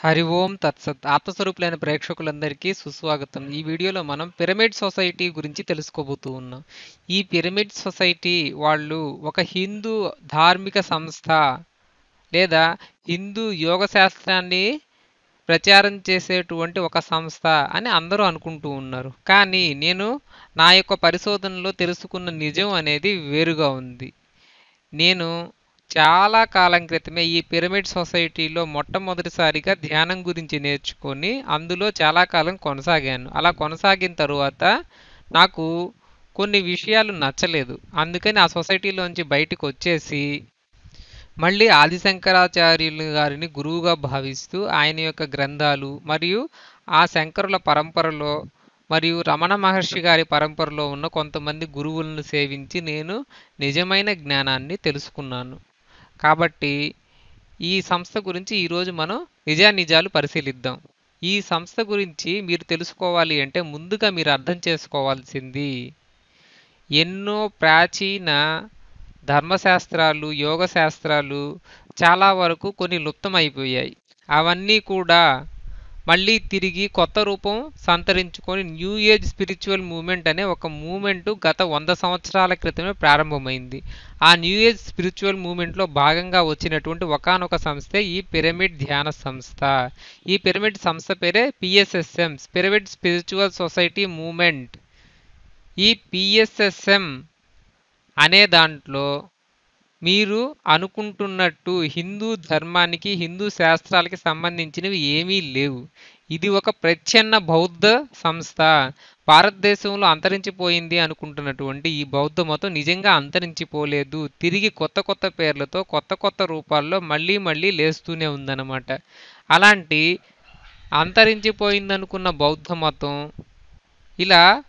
హరి ఓం తత్సత్ ఆత్మస్వరూపులైన ప్రేక్షకులందరికీ సుస్వాగతం. ఈ వీడియోలో మనం పిరమిడ్ సొసైటీ గురించి తెలుసుకోబోతూ ఉన్నాం. ఈ పిరమిడ్ సొసైటీ వాళ్ళు ఒక హిందూ ధార్మిక సంస్థ లేదా హిందూ యోగ శాస్త్రాన్ని ప్రచారం చేసేటువంటి ఒక సంస్థ అని అందరూ అనుకుంటూ ఉన్నారు. కానీ నేను నా యొక్క పరిశోధనలో తెలుసుకున్న నిజం అనేది వేరుగా ఉంది. నేను చాలా కాలం క్రితమే ఈ పిరమిడ్ సొసైటీలో మొట్టమొదటిసారిగా ధ్యానం గురించి నేర్చుకొని అందులో చాలా కాలం కొనసాగాను. అలా కొనసాగిన తరువాత నాకు కొన్ని విషయాలు నచ్చలేదు. అందుకని ఆ సొసైటీలోంచి బయటకు వచ్చేసి మళ్ళీ ఆదిశంకరాచార్యులు గారిని గురువుగా భావిస్తూ ఆయన యొక్క గ్రంథాలు మరియు ఆ శంకరుల పరంపరలో మరియు రమణ మహర్షి గారి పరంపరలో ఉన్న కొంతమంది గురువులను సేవించి నేను నిజమైన జ్ఞానాన్ని తెలుసుకున్నాను. కాబట్టి ఈ సంస్థ గురించి ఈరోజు మనం నిజానిజాలు పరిశీలిద్దాం. ఈ సంస్థ గురించి మీరు తెలుసుకోవాలి అంటే ముందుగా మీరు అర్థం చేసుకోవాల్సింది ఎన్నో ప్రాచీన ధర్మశాస్త్రాలు యోగ శాస్త్రాలు చాలా వరకు కొన్ని లుప్తమైపోయాయి. అవన్నీ కూడా మళ్ళీ తిరిగి కొత్త రూపం సంతరించుకొని న్యూ ఏజ్ స్పిరిచువల్ మూమెంట్ అనే ఒక మూమెంట్ గత వంద సంవత్సరాల క్రితమే ప్రారంభమైంది. ఆ న్యూ ఏజ్ స్పిరిచువల్ మూమెంట్లో భాగంగా వచ్చినటువంటి ఒకనొక సంస్థే ఈ పిరమిడ్ ధ్యాన సంస్థ. ఈ పిరమిడ్ సంస్థ పేరే PSSM pyramid spiritual society movement ఈ పిఎస్ఎస్ఎం అనే దాంట్లో మీరు అనుకుంటున్నట్టు హిందూ ధర్మానికి హిందూ శాస్త్రాలకి సంబంధించినవి ఏమీ లేవు. ఇది ఒక ప్రచ్ఛన్న బౌద్ధ సంస్థ. భారతదేశంలో అంతరించిపోయింది అనుకుంటున్నటువంటి ఈ బౌద్ధ మతం నిజంగా అంతరించిపోలేదు. తిరిగి కొత్త కొత్త పేర్లతో కొత్త కొత్త రూపాల్లో మళ్ళీ మళ్ళీ లేస్తూనే ఉందన్నమాట. అలాంటి అంతరించిపోయిందనుకున్న బౌద్ధ మతం ఇలా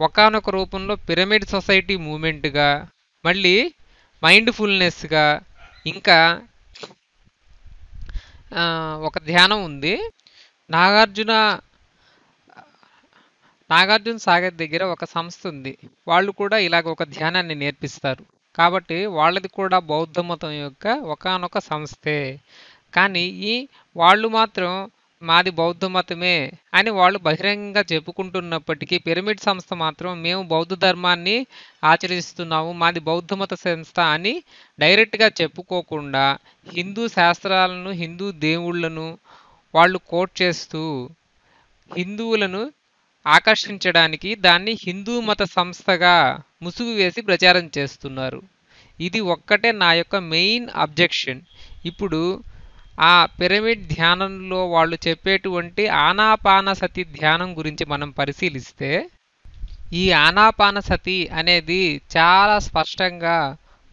ఒకనొక రూపంలో పిరమిడ్ సొసైటీ మూమెంట్గా మళ్ళీ మైండ్ఫుల్నెస్గా ఇంకా ఒక ధ్యానం ఉంది. నాగార్జున నాగార్జున సాగర్ దగ్గర ఒక సంస్థ ఉంది. వాళ్ళు కూడా ఇలాగ ఒక ధ్యానాన్ని నేర్పిస్తారు. కాబట్టి వాళ్ళది కూడా బౌద్ధ మతం యొక్క ఒకనొక సంస్థే. కానీ ఈ వాళ్ళు మాత్రం మాది బౌద్ధ మతమే అని వాళ్ళు బహిరంగంగా చెప్పుకుంటున్నప్పటికీ పిరమిడ్ సంస్థ మాత్రం మేము బౌద్ధ ధర్మాన్ని ఆచరిస్తున్నాము మాది బౌద్ధ మత సంస్థ అని డైరెక్ట్గా చెప్పుకోకుండా హిందూ శాస్త్రాలను హిందూ దేవుళ్ళను వాళ్ళు కోట్ చేస్తూ హిందువులను ఆకర్షించడానికి దాన్ని హిందూ మత సంస్థగా ముసుగు వేసి ప్రచారం చేస్తున్నారు. ఇది ఒక్కటే నా యొక్క మెయిన్ అబ్జెక్షన్. ఇప్పుడు ఆ పిరమిడ్ ధ్యానంలో వాళ్ళు చెప్పేటువంటి ఆనాపానసతి ధ్యానం గురించి మనం పరిశీలిస్తే ఈ ఆనాపానసతి అనేది చాలా స్పష్టంగా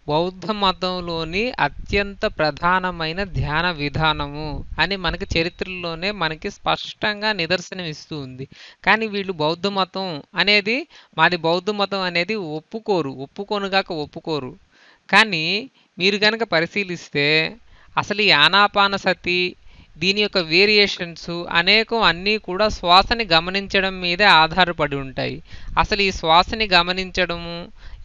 బౌద్ధ మతంలోని అత్యంత ప్రధానమైన ధ్యాన విధానము అని మనకి చరిత్రలోనే మనకి స్పష్టంగా నిదర్శనం ఇస్తూ ఉంది. కానీ వీళ్ళు బౌద్ధ మతం అనేది మాది బౌద్ధ మతం అనేది ఒప్పుకోరు ఒప్పుకోనుగాక ఒప్పుకోరు. కానీ మీరు కనుక పరిశీలిస్తే అసలు ఈ ఆనాపానసతి దీని యొక్క వేరియేషన్స్ అనేకం అన్నీ కూడా శ్వాసని గమనించడం మీదే ఆధారపడి ఉంటాయి. అసలు ఈ శ్వాసని గమనించడము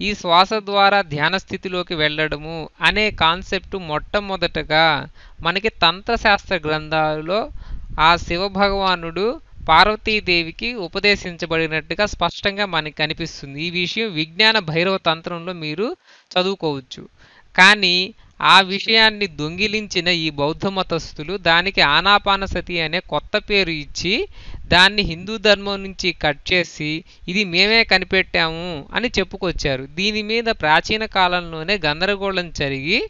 ఈ శ్వాస ద్వారా ధ్యాన స్థితిలోకి వెళ్ళడము అనే కాన్సెప్ట్ మొట్టమొదటగా మనకి తంత్రశాస్త్ర గ్రంథాలలో ఆ శివభగవానుడు పార్వతీదేవికి ఉపదేశించబడినట్టుగా స్పష్టంగా మనకి కనిపిస్తుంది. ఈ విషయం విజ్ఞాన భైరవ తంత్రంలో మీరు చదువుకోవచ్చు. కానీ ఆ విషయాన్ని దొంగిలించిన ఈ బౌద్ధ మతస్థులు దానికి ఆనాపానసతి అనే కొత్త పేరు ఇచ్చి దాన్ని హిందూ ధర్మం నుంచి కట్ చేసి ఇది మేమే కనిపెట్టాము అని చెప్పుకొచ్చారు. దీని మీద ప్రాచీన కాలంలోనే గందరగోళం జరిగి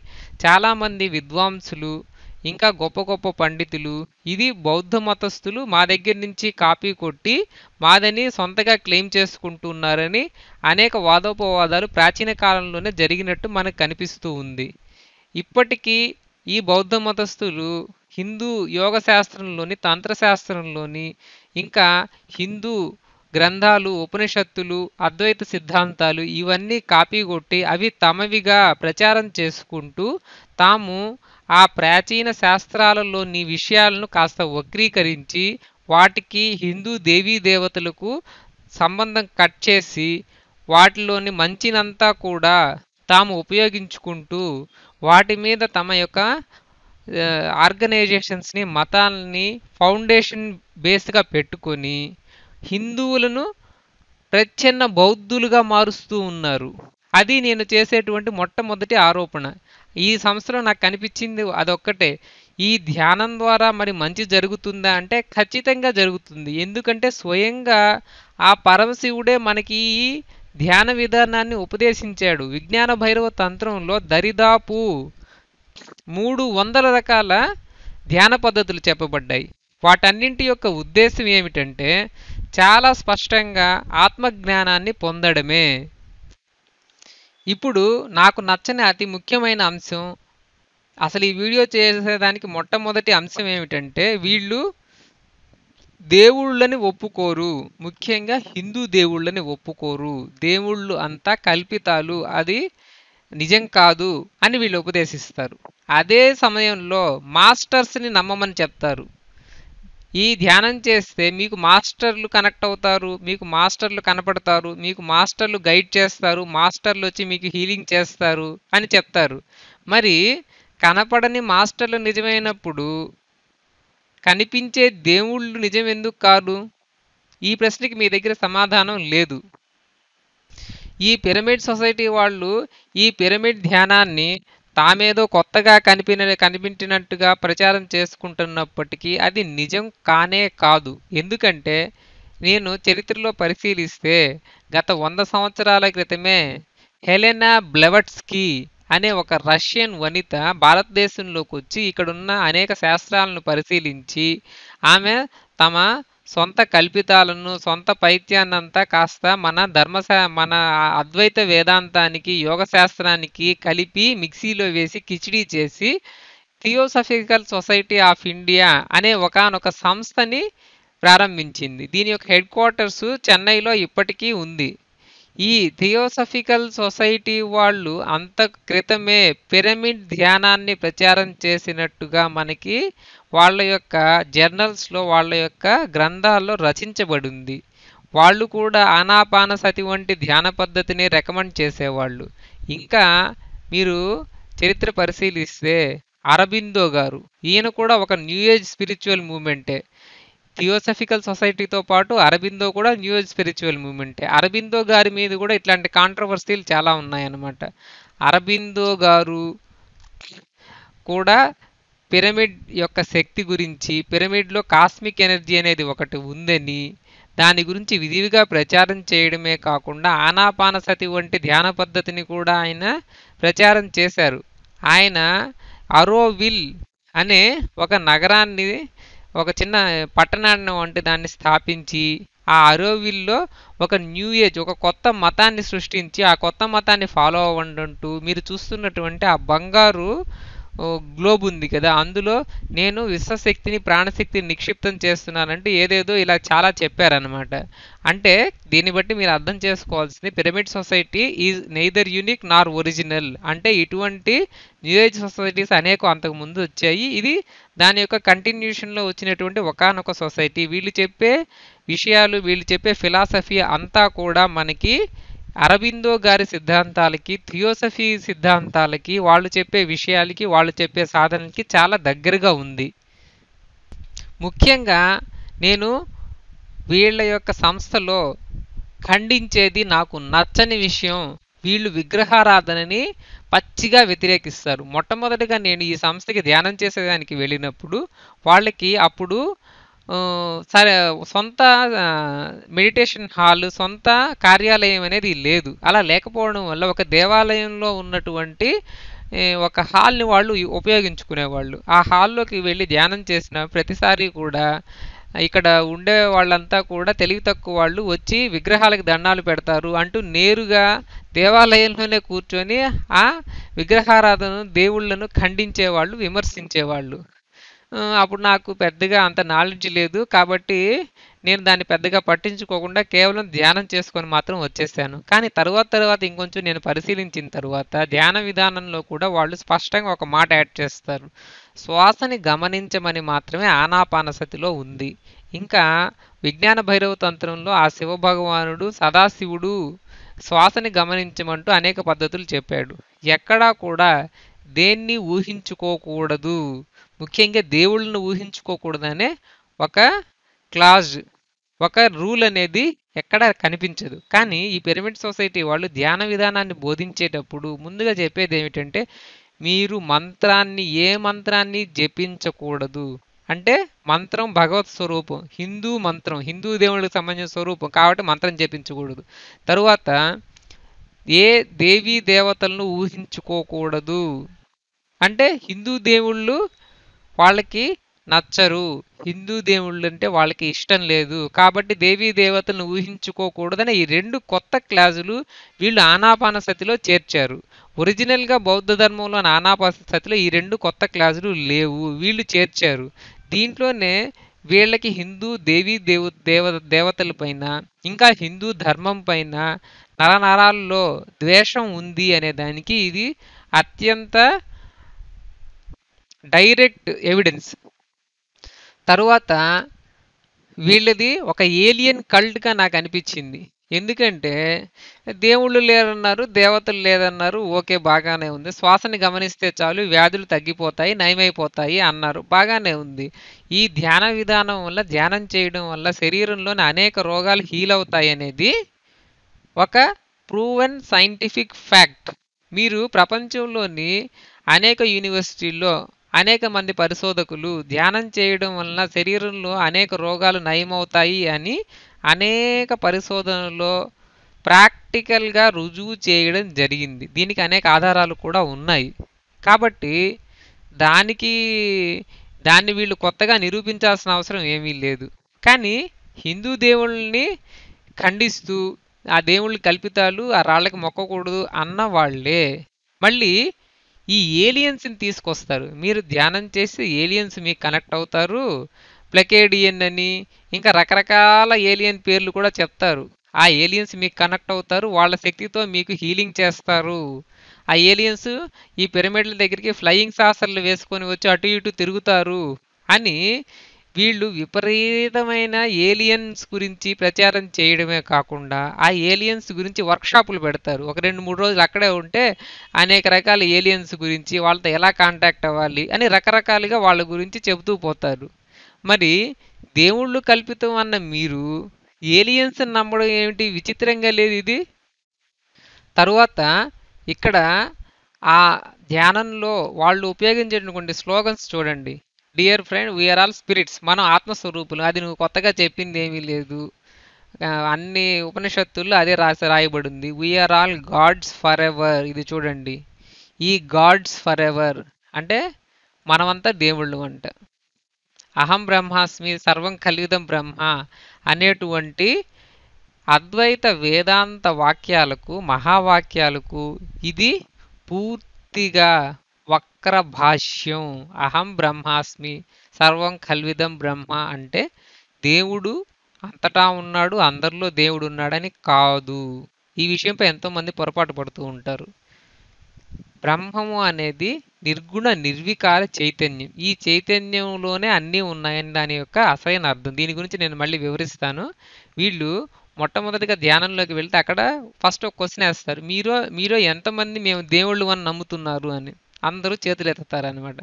చాలామంది విద్వాంసులు ఇంకా గొప్ప గొప్ప పండితులు ఇది బౌద్ధ మతస్థులు మా దగ్గర నుంచి కాపీ కొట్టి మాదని సొంతగా క్లెయిమ్ చేసుకుంటున్నారని అనేక వాదోపవాదాలు ప్రాచీన కాలంలోనే జరిగినట్టు మనకు కనిపిస్తూ ఉంది. ఇప్పటికీ ఈ బౌద్ధ మతస్థులు హిందూ యోగ శాస్త్రంలోని తంత్రశాస్త్రంలోని ఇంకా హిందూ గ్రంథాలు ఉపనిషత్తులు అద్వైత సిద్ధాంతాలు ఇవన్నీ కాపీ కొట్టి అవి తమవిగా ప్రచారం చేసుకుంటూ తాము ఆ ప్రాచీన శాస్త్రాలలోని విషయాలను కాస్త వక్రీకరించి వాటికి హిందూ దేవీ దేవతలకు సంబంధం కట్ చేసి వాటిలోని మంచినంతా కూడా తాము ఉపయోగించుకుంటూ వాటి మీద తమ యొక్క ఆర్గనైజేషన్స్ని మతాలని ఫౌండేషన్ బేస్గా పెట్టుకొని హిందువులను ప్రచ్ఛన్న బౌద్ధులుగా మారుస్తూ ఉన్నారు. అది నేను చేసేటువంటి మొట్టమొదటి ఆరోపణ. ఈ సంస్థలో నాకు కనిపించింది అదొక్కటే. ఈ ధ్యానం ద్వారా మరి మంచి జరుగుతుందా అంటే ఖచ్చితంగా జరుగుతుంది. ఎందుకంటే స్వయంగా ఆ పరమశివుడే మనకి ఈ ధ్యాన విధానాన్ని ఉపదేశించాడు. విజ్ఞాన భైరవ తంత్రంలో దరిదాపు మూడు వందల రకాల ధ్యాన పద్ధతులు చెప్పబడ్డాయి. వాటన్నింటి యొక్క ఉద్దేశం ఏమిటంటే చాలా స్పష్టంగా ఆత్మజ్ఞానాన్ని పొందడమే. ఇప్పుడు నాకు నచ్చని అతి ముఖ్యమైన అంశం అసలు ఈ వీడియో చేసేదానికి మొట్టమొదటి అంశం ఏమిటంటే వీళ్ళు దేవుళ్ళని ఒప్పుకోరు. ముఖ్యంగా హిందూ దేవుళ్ళని ఒప్పుకోరు. దేవుళ్ళు అంతా కల్పితాలు. అది నిజం కాదు అని వీళ్ళు ఉపదేశిస్తారు. అదే సమయంలో మాస్టర్స్ని నమ్మమని చెప్తారు. ఈ ధ్యానం చేస్తే మీకు మాస్టర్లు కనెక్ట్ అవుతారు మీకు మాస్టర్లు కనపడతారు మీకు మాస్టర్లు గైడ్ చేస్తారు మాస్టర్లు వచ్చి మీకు హీలింగ్ చేస్తారు అని చెప్తారు. మరి కనపడని మాస్టర్లు నిజమైనప్పుడు కనిపించే దేవుళ్ళు నిజం ఎందుకు కాదు? ఈ ప్రశ్నకి మీ దగ్గర సమాధానం లేదు. ఈ పిరమిడ్ సొసైటీ వాళ్ళు ఈ పిరమిడ్ ధ్యానాన్ని తామేదో కొత్తగా కనిపిన కనిపించినట్టుగా ప్రచారం చేసుకుంటున్నప్పటికీ అది నిజం కానే కాదు. ఎందుకంటే నేను చరిత్రలో పరిశీలిస్తే గత వంద సంవత్సరాల క్రితమే హెలెనా బ్లెవట్స్కి అనే ఒక రష్యన్ వనిత భారతదేశంలోకి వచ్చి ఇక్కడున్న అనేక శాస్త్రాలను పరిశీలించి ఆమె తమ సొంత కల్పితాలను సొంత పైత్యాన్నంతా కాస్త మన ధర్మ మన అద్వైత వేదాంతానికి యోగ శాస్త్రానికి కలిపి మిక్సీలో వేసి కిచిడీ చేసి థియోసఫికల్ సొసైటీ ఆఫ్ ఇండియా అనే ఒకనొక సంస్థని ప్రారంభించింది. దీని యొక్క హెడ్ క్వార్టర్స్ చెన్నైలో ఇప్పటికీ ఉంది. ఈ థియోసఫికల్ సొసైటీ వాళ్ళు అంత క్రితమే పిరమిడ్ ధ్యానాన్ని ప్రచారం చేసినట్టుగా మనకి వాళ్ళ యొక్క జర్నల్స్లో వాళ్ళ యొక్క గ్రంథాల్లో రచించబడింది. వాళ్ళు కూడా ఆనాపానసతి వంటి ధ్యాన పద్ధతిని రికమెండ్ చేసేవాళ్ళు. ఇంకా మీరు చరిత్ర పరిశీలిస్తే అరబిందో గారు ఈయన కూడా ఒక న్యూ ఏజ్ స్పిరిచువల్ మూమెంటే. థియోసఫికల్ సొసైటీతో పాటు అరబిందో కూడా న్యూ ఏజ్ స్పిరిచువల్ మూమెంటే. అరబిందో గారి మీద కూడా ఇట్లాంటి కాంట్రవర్సీలు చాలా ఉన్నాయన్నమాట. అరబిందో గారు కూడా పిరమిడ్ యొక్క శక్తి గురించి పిరమిడ్లో కాస్మిక్ ఎనర్జీ అనేది ఒకటి ఉందని దాని గురించి విధివిగా ప్రచారం చేయడమే కాకుండా ఆనాపానసతి వంటి ధ్యాన పద్ధతిని కూడా ఆయన ప్రచారం చేశారు. ఆయన అరోవిల్ అనే ఒక నగరాన్ని ఒక చిన్న పట్టణాన్ని వంటి దాన్ని స్థాపించి ఆ అరోవిల్లో ఒక న్యూ ఏజ్ ఒక కొత్త మతాన్ని సృష్టించి ఆ కొత్త మతాన్ని ఫాలో అవ్వండంటూ మీరు చూస్తున్నటువంటి ఆ బంగారు గ్లోబ్ ఉంది కదా అందులో నేను విశ్వశక్తిని ప్రాణశక్తిని నిక్షిప్తం చేస్తున్నానంటే ఏదేదో ఇలా చాలా చెప్పారనమాట అంటే దీన్ని బట్టి మీరు అర్థం చేసుకోవాల్సింది pyramid society is neither unique nor original అంటే ఇటువంటి న్యూ ఏజ్ సొసైటీస్ అనేక అంతకు ముందు వచ్చాయి. ఇది దాని యొక్క కంటిన్యూషన్లో వచ్చినటువంటి ఒకనొక సొసైటీ వీళ్ళు చెప్పే విషయాలు వీళ్ళు చెప్పే ఫిలాసఫీ అంతా కూడా మనకి అరబిందో గారి సిద్ధాంతాలకి థియోసఫీ సిద్ధాంతాలకి వాళ్ళు చెప్పే విషయాలకి వాళ్ళు చెప్పే సాధనకి చాలా దగ్గరగా ఉంది. ముఖ్యంగా నేను వీళ్ళ యొక్క సంస్థలో ఖండించేది నాకు నచ్చని విషయం వీళ్ళు విగ్రహారాధనని పచ్చిగా వ్యతిరేకిస్తారు. మొట్టమొదటిగా నేను ఈ సంస్థకి ధ్యానం చేసేదానికి వెళ్ళినప్పుడు వాళ్ళకి అప్పుడు సరే సొంత మెడిటేషన్ హాల్ సొంత కార్యాలయం అనేది లేదు. అలా లేకపోవడం వల్ల ఒక దేవాలయంలో ఉన్నటువంటి ఒక హాల్ని వాళ్ళు ఉపయోగించుకునేవాళ్ళు. ఆ హాల్లోకి వెళ్ళి ధ్యానం చేసిన ప్రతిసారి కూడా ఇక్కడ ఉండే వాళ్ళంతా కూడా తెలివి తక్కువ వాళ్ళు వచ్చి విగ్రహాలకు దండాలు పెడతారు అంటూ నేరుగా దేవాలయంలోనే కూర్చొని ఆ విగ్రహారాధనను దేవుళ్ళను ఖండించేవాళ్ళు విమర్శించేవాళ్ళు. అప్పుడు నాకు పెద్దగా అంత నాలెడ్జ్ లేదు కాబట్టి నేను దాన్ని పెద్దగా పట్టించుకోకుండా కేవలం ధ్యానం చేసుకొని మాత్రం వచ్చేసాను. కానీ తర్వాత తర్వాత ఇంకొంచెం నేను పరిశీలించిన తర్వాత ధ్యాన విధానంలో కూడా వాళ్ళు స్పష్టంగా ఒక మాట యాడ్ చేస్తారు. శ్వాసని గమనించమని మాత్రమే ఆనాపానసతిలో ఉంది. ఇంకా విజ్ఞాన భైరవ తంత్రంలో ఆ శివభగవానుడు సదాశివుడు శ్వాసని గమనించమంటూ అనేక పద్ధతులు చెప్పాడు. ఎక్కడా కూడా దేన్ని ఊహించుకోకూడదు. ముఖ్యంగా దేవుళ్ళను ఊహించుకోకూడదనే ఒక క్లాజ్ ఒక రూల్ అనేది ఎక్కడ కనిపించదు. కానీ ఈ పిరమిడ్ సొసైటీ వాళ్ళు ధ్యాన విధానాన్ని బోధించేటప్పుడు ముందుగా చెప్పేది ఏమిటంటే మీరు మంత్రాన్ని ఏ మంత్రాన్ని జపించకూడదు. అంటే మంత్రం భగవత్ స్వరూపం హిందూ మంత్రం హిందూ దేవునికి సంబంధించిన స్వరూపం కాబట్టి మంత్రం జపించకూడదు. తరువాత ఏ దేవీ దేవతలను ఊహించుకోకూడదు. అంటే హిందూ దేవుళ్ళు వాళ్ళకి నచ్చరు. హిందూ దేవుళ్ళు అంటే వాళ్ళకి ఇష్టం లేదు. కాబట్టి దేవీ దేవతలను ఊహించుకోకూడదని ఈ రెండు కొత్త క్లాజులు వీళ్ళు ఆనాపానసతిలో చేర్చారు. ఒరిజినల్గా బౌద్ధ ధర్మంలో ఆనాపానసతిలో ఈ రెండు కొత్త క్లాజులు లేవు. వీళ్ళు చేర్చారు. దీంట్లోనే వీళ్ళకి హిందూ దేవీ దేవ దేవ దేవతల పైన ఇంకా హిందూ ధర్మం పైన నరనరాల్లో ద్వేషం ఉంది అనే దానికి ఇది అత్యంత డైరెక్ట్ ఎవిడెన్స్. తరువాత వీళ్ళది ఒక ఏలియన్ కల్ట్గా నాకు అనిపించింది. ఎందుకంటే దేవుళ్ళు లేరన్నారు దేవతలు లేదన్నారు ఓకే బాగానే ఉంది. శ్వాసని గమనిస్తే చాలు వ్యాధులు తగ్గిపోతాయి నయమైపోతాయి అన్నారు. బాగానే ఉంది. ఈ ధ్యాన విధానం వల్ల ధ్యానం చేయడం వల్ల శరీరంలోని అనేక రోగాలు హీల్ అవుతాయి అనేది ఒక ప్రూవెన్ సైంటిఫిక్ ఫ్యాక్ట్. మీరు ప్రపంచంలోని అనేక యూనివర్సిటీల్లో అనేక మంది పరిశోధకులు ధ్యానం చేయడం వలన శరీరంలో అనేక రోగాలు నయమవుతాయి అని అనేక పరిశోధనలో ప్రాక్టికల్గా రుజువు చేయడం జరిగింది. దీనికి అనేక ఆధారాలు కూడా ఉన్నాయి. కాబట్టి దానికి దాన్ని వీళ్ళు కొత్తగా నిరూపించాల్సిన అవసరం ఏమీ లేదు. కానీ హిందూ దేవుళ్ళని ఖండిస్తూ ఆ దేవుళ్ళు కల్పితాలు ఆ రాళ్ళకి మొక్కకూడదు అన్న వాళ్ళే. మళ్ళీ ఈ ఏలియన్స్ని తీసుకొస్తారు. మీరు ధ్యానం చేసి ఏలియన్స్ మీకు కనెక్ట్ అవుతారు. ప్లకేడియన్ అని ఇంకా రకరకాల ఏలియన్ పేర్లు కూడా చెప్తారు. ఆ ఏలియన్స్ మీకు కనెక్ట్ అవుతారు. వాళ్ళ శక్తితో మీకు హీలింగ్ చేస్తారు. ఆ ఏలియన్స్ ఈ పిరమిడ్ల దగ్గరికి ఫ్లయింగ్ సాసర్లు వేసుకొని వచ్చి అటు ఇటు తిరుగుతారు అని వీళ్ళు విపరీతమైన ఏలియన్స్ గురించి ప్రచారం చేయడమే కాకుండా ఆ ఏలియన్స్ గురించి వర్క్షాపులు పెడతారు. ఒక రెండు మూడు రోజులు అక్కడే ఉంటే అనేక రకాల ఏలియన్స్ గురించి వాళ్ళతో ఎలా కాంటాక్ట్ అవ్వాలి అని రకరకాలుగా వాళ్ళ గురించి చెబుతూ పోతారు. మరి దేవుళ్ళు కల్పితం అన్న మీరు ఏలియన్స్ నమ్మడం ఏమిటి? విచిత్రంగా లేదు ఇది? తరువాత ఇక్కడ ఆ ధ్యానంలో వాళ్ళు ఉపయోగించేటువంటి స్లోగన్స్ చూడండి. Dear friend we are all spirits మనం ఆత్మస్వరూపులు. అది నువ్వు కొత్తగా చెప్పింది ఏమీ లేదు. అన్ని ఉపనిషత్తుల్లో అదే రాసి రాయబడింది. We are all gods forever ఇది చూడండి. ఈ గాడ్స్ ఫర్ ఎవర్ అంటే మనమంతా దేవుళ్ళు అంట. అహం బ్రహ్మాస్మి సర్వం కలియుదం బ్రహ్మ అనేటువంటి అద్వైత వేదాంత వాక్యాలకు మహావాక్యాలకు ఇది పూర్తిగా వక్ర భాష్యం అహం బ్రహ్మాస్మి. సర్వం కల్విదం బ్రహ్మ అంటే దేవుడు అంతటా ఉన్నాడు అందరిలో దేవుడు ఉన్నాడని కాదు. ఈ విషయంపై ఎంతోమంది పొరపాటు పడుతూ ఉంటారు. బ్రహ్మము అనేది నిర్గుణ నిర్వికార చైతన్యం. ఈ చైతన్యంలోనే అన్నీ ఉన్నాయని దాని యొక్క అసలైన అర్థం. దీని గురించి నేను మళ్ళీ వివరిస్తాను. వీళ్ళు మొట్టమొదటిగా ధ్యానంలోకి వెళ్తే అక్కడ ఫస్ట్ ఒక క్వశ్చన్ వేస్తారు. మీరు మీరు ఎంతమంది మేము దేవుళ్ళు అని నమ్ముతున్నారు అని. అందరూ చేతులు ఎత్తుతారు అనమాట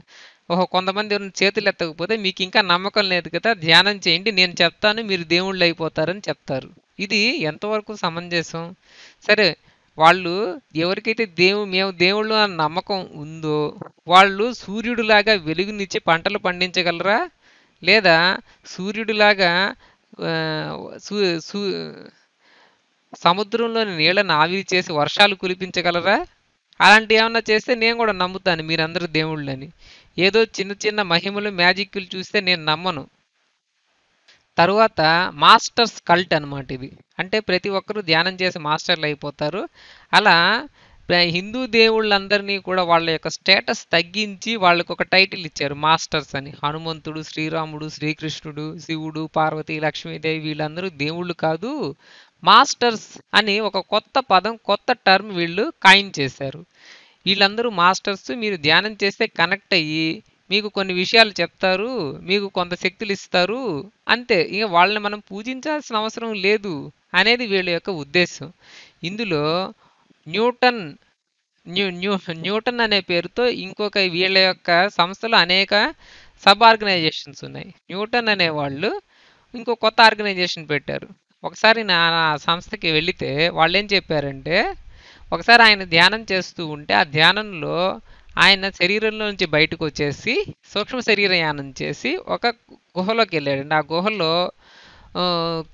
ఓహో కొంతమంది ఎవరైనా చేతులు ఎత్తకపోతే మీకు ఇంకా నమ్మకం లేదు కదా ధ్యానం చేయండి నేను చెప్తాను మీరు దేవుళ్ళు అయిపోతారని చెప్తారు. ఇది ఎంతవరకు సమంజసం? సరే వాళ్ళు ఎవరికైతే దేవు మేము దేవుళ్ళు అన్న నమ్మకం ఉందో వాళ్ళు సూర్యుడిలాగా వెలుగునిచ్చి పంటలు పండించగలరా? లేదా సూర్యుడిలాగా సూ సూ సముద్రంలోని నీళ్ళను ఆవిరి చేసి వర్షాలు కురిపించగలరా? అలాంటి ఏమన్నా చేస్తే నేను కూడా నమ్ముతాను మీరందరూ దేవుళ్ళని. ఏదో చిన్న చిన్న మహిమలు మ్యాజిక్లు చూస్తే నేను నమ్మను. తరువాత మాస్టర్స్ కల్ట్ అనమాట ఇది అంటే ప్రతి ఒక్కరూ ధ్యానం చేసి మాస్టర్లు అయిపోతారు. అలా హిందూ దేవుళ్ళందరినీ కూడా వాళ్ళ యొక్క స్టేటస్ తగ్గించి వాళ్ళకు ఒక టైటిల్ ఇచ్చారు మాస్టర్స్ అని. హనుమంతుడు శ్రీరాముడు శ్రీకృష్ణుడు శివుడు పార్వతి లక్ష్మీదేవి వీళ్ళందరూ దేవుళ్ళు కాదు. మాస్టర్స్ అని ఒక కొత్త పదం కొత్త టర్మ్ వీళ్ళు కాయిన్ చేశారు. వీళ్ళందరూ మాస్టర్స్ మీరు ధ్యానం చేస్తే కనెక్ట్ అయ్యి మీకు కొన్ని విషయాలు చెప్తారు మీకు కొంత శక్తులు ఇస్తారు అంతే. ఇక వాళ్ళని మనం పూజించాల్సిన అవసరం లేదు అనేది వీళ్ళ యొక్క ఉద్దేశం. ఇందులో న్యూటన్ న్యూ న్యూ న్యూటన్ అనే పేరుతో ఇంకొక వీళ్ళ యొక్క సంస్థలో అనేక సబ్ ఆర్గనైజేషన్స్ ఉన్నాయి. న్యూటన్ అనే వాళ్ళు ఇంకో కొత్త ఆర్గనైజేషన్ పెట్టారు. ఒకసారి నా సంస్థకి వెళితే వాళ్ళు ఏం చెప్పారంటే ఒకసారి ఆయన ధ్యానం చేస్తూ ఉంటే ఆ ధ్యానంలో ఆయన శరీరంలో నుంచి బయటకు వచ్చేసి సూక్ష్మ శరీర యానం చేసి ఒక గుహలోకి వెళ్ళాడండి. ఆ గుహలో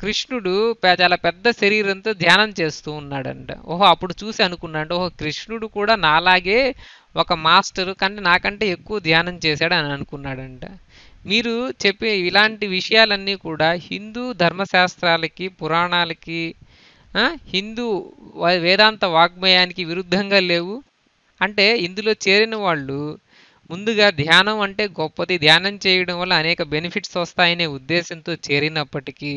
కృష్ణుడు చాలా పెద్ద శరీరంతో ధ్యానం చేస్తూ ఉన్నాడంట. ఓహో అప్పుడు చూసి అనుకున్నాడు ఓహో కృష్ణుడు కూడా నాలాగే ఒక మాస్టరు కానీ నాకంటే ఎక్కువ ధ్యానం చేశాడు అని అనుకున్నాడంట. మీరు చెప్పే ఇలాంటి విషయాలన్నీ కూడా హిందూ ధర్మశాస్త్రాలకి పురాణాలకి హిందూ వేదాంత వాగ్మయానికి విరుద్ధంగా లేవు. అంటే ఇందులో చేరిన వాళ్ళు ముందుగా ధ్యానం అంటే గొప్పది. ధ్యానం చేయడం వల్ల అనేక బెనిఫిట్స్ వస్తాయనే ఉద్దేశంతో చేరినప్పటికీ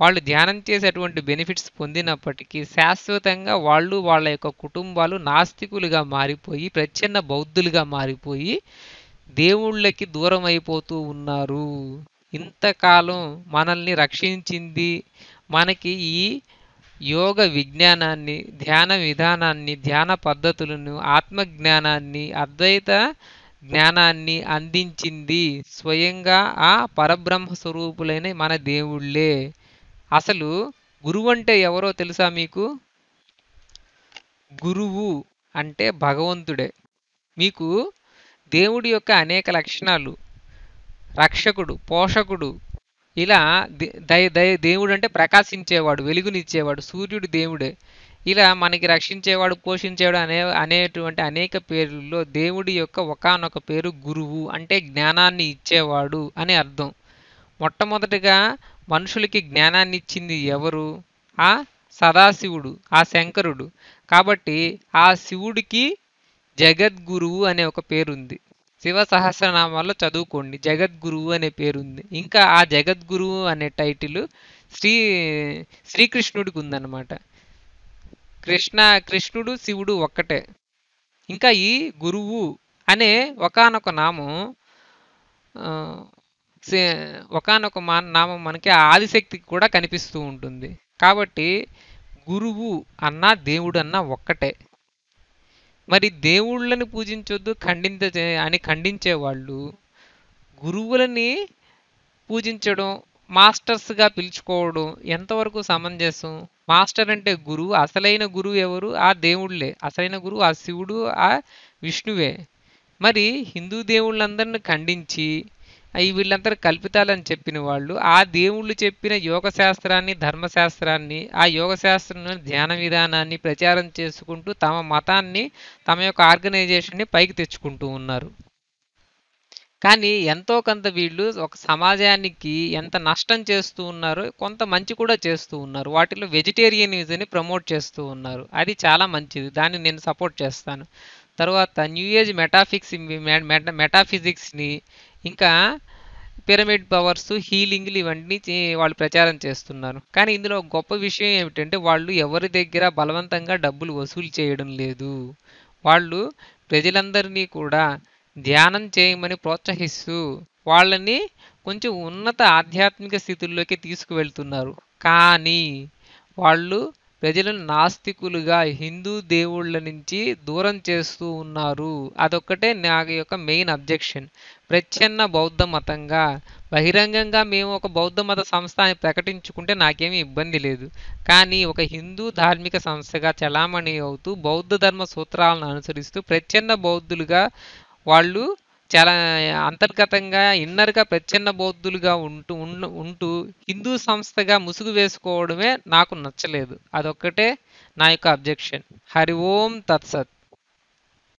వాళ్ళు ధ్యానం చేసేటువంటి బెనిఫిట్స్ పొందినప్పటికీ శాశ్వతంగా వాళ్ళు వాళ్ళ యొక్క కుటుంబాలు నాస్తికులుగా మారిపోయి ప్రచ్ఛన్న బౌద్ధులుగా మారిపోయి దేవుళ్ళకి దూరం అయిపోతూ ఉన్నారు. ఇంతకాలం మనల్ని రక్షించింది మనకి ఈ యోగ విజ్ఞానాన్ని ధ్యాన విధానాన్ని ధ్యాన పద్ధతులను ఆత్మజ్ఞానాన్ని అద్వైత జ్ఞానాన్ని అందించింది స్వయంగా ఆ పరబ్రహ్మ స్వరూపులైన మన దేవుళ్ళే. అసలు గురువు అంటే ఎవరో తెలుసా మీకు? గురువు అంటే భగవంతుడే. మీకు దేవుడి యొక్క అనేక లక్షణాలు. రక్షకుడు పోషకుడు. ఇలా దే- దయ దయ దేవుడు అంటే ప్రకాశించేవాడు వెలుగునిచ్చేవాడు సూర్యుడు దేవుడే. ఇలా మనకి రక్షించేవాడు పోషించేవాడు అనే అనేటువంటి అనేక పేర్లలో దేవుడి యొక్క ఒకానొక పేరు గురువు అంటే జ్ఞానాన్ని ఇచ్చేవాడు అని అర్థం. మొట్టమొదటిగా మనుషులకి జ్ఞానాన్ని ఇచ్చింది ఎవరు? ఆ సదాశివుడు ఆ శంకరుడు. కాబట్టి ఆ శివుడికి జగద్గురువు అనే ఒక పేరుంది. శివ సహస్రనామాల్లో చదువుకోండి జగద్గురువు అనే పేరుంది. ఇంకా ఆ జగద్గురువు అనే టైటిల్ శ్రీ శ్రీకృష్ణుడికి ఉందన్నమాట. కృష్ణ కృష్ణుడు శివుడు ఒక్కటే. ఇంకా ఈ గురువు అనే ఒకానొక నామం ఒకనొక ఒకానొక మా నామం మనకి ఆదిశక్తికి కూడా కనిపిస్తూ ఉంటుంది. కాబట్టి గురువు అన్న దేవుడు అన్న ఒక్కటే. మరి దేవుళ్ళని పూజించొద్దు ఖండించ అని ఖండించే వాళ్ళు గురువులని పూజించడం మాస్టర్స్గా పిలుచుకోవడం ఎంతవరకు సమంజసం? మాస్టర్ అంటే గురువు అసలైన గురువు ఎవరు? ఆ దేవుళ్ళే. అసలైన గురువు ఆ శివుడు ఆ విష్ణువే. మరి హిందూ దేవుళ్ళందరిని ఖండించి అవి వీళ్ళందరూ కల్పితాలని చెప్పిన వాళ్ళు ఆ దేవుళ్ళు చెప్పిన యోగ శాస్త్రాన్ని ధర్మశాస్త్రాన్ని ఆ యోగ శాస్త్రం ధ్యాన విధానాన్ని ప్రచారం చేసుకుంటూ తమ మతాన్ని తమ యొక్క ఆర్గనైజేషన్ని పైకి తెచ్చుకుంటూ ఉన్నారు. కానీ ఎంతో కొంత వీళ్ళు ఒక సమాజానికి ఎంత నష్టం చేస్తూ ఉన్నారో కొంత మంచి కూడా చేస్తూ ఉన్నారు. వాటిలో వెజిటేరియనిజంని ప్రమోట్ చేస్తూ ఉన్నారు. అది చాలా మంచిది. దాన్ని నేను సపోర్ట్ చేస్తాను. తర్వాత న్యూ ఏజ్ మెటాఫిక్స్ మెటాఫిజిక్స్ని ఇంకా పిరమిడ్ పవర్స్ హీలింగ్లు ఇవన్నీ వాళ్ళు ప్రచారం చేస్తున్నారు. కానీ ఇందులో గొప్ప విషయం ఏమిటంటే వాళ్ళు ఎవరి దగ్గర బలవంతంగా డబ్బులు వసూలు చేయడం లేదు. వాళ్ళు ప్రజలందరినీ కూడా ధ్యానం చేయమని ప్రోత్సహిస్తూ వాళ్ళని కొంచెం ఉన్నత ఆధ్యాత్మిక స్థితుల్లోకి తీసుకువెళ్తున్నారు. కానీ వాళ్ళు ప్రజలను నాస్తికులుగా హిందూ దేవుళ్ళ నుంచి దూరం చేస్తూ ఉన్నారు. అదొక్కటే నా యొక్క మెయిన్ అబ్జెక్షన్. ప్రచ్ఛన్న బౌద్ధ మతంగా బహిరంగంగా మేము ఒక బౌద్ధ మత సంస్థ అని ప్రకటించుకుంటే నాకేమీ ఇబ్బంది లేదు. కానీ ఒక హిందూ ధార్మిక సంస్థగా చలామణి అవుతూ బౌద్ధ ధర్మ సూత్రాలను అనుసరిస్తూ ప్రచ్ఛన్న బౌద్ధులుగా వాళ్ళు చాలా అంతర్గతంగా ఇన్నర్గా ప్రచ్ఛన్న బౌద్ధులుగా ఉంటూ ఉంటూ హిందూ సంస్థగా ముసుగు వేసుకోవడమే నాకు నచ్చలేదు. అదొక్కటే నా యొక్క అబ్జెక్షన్. హరి ఓం తత్సత్.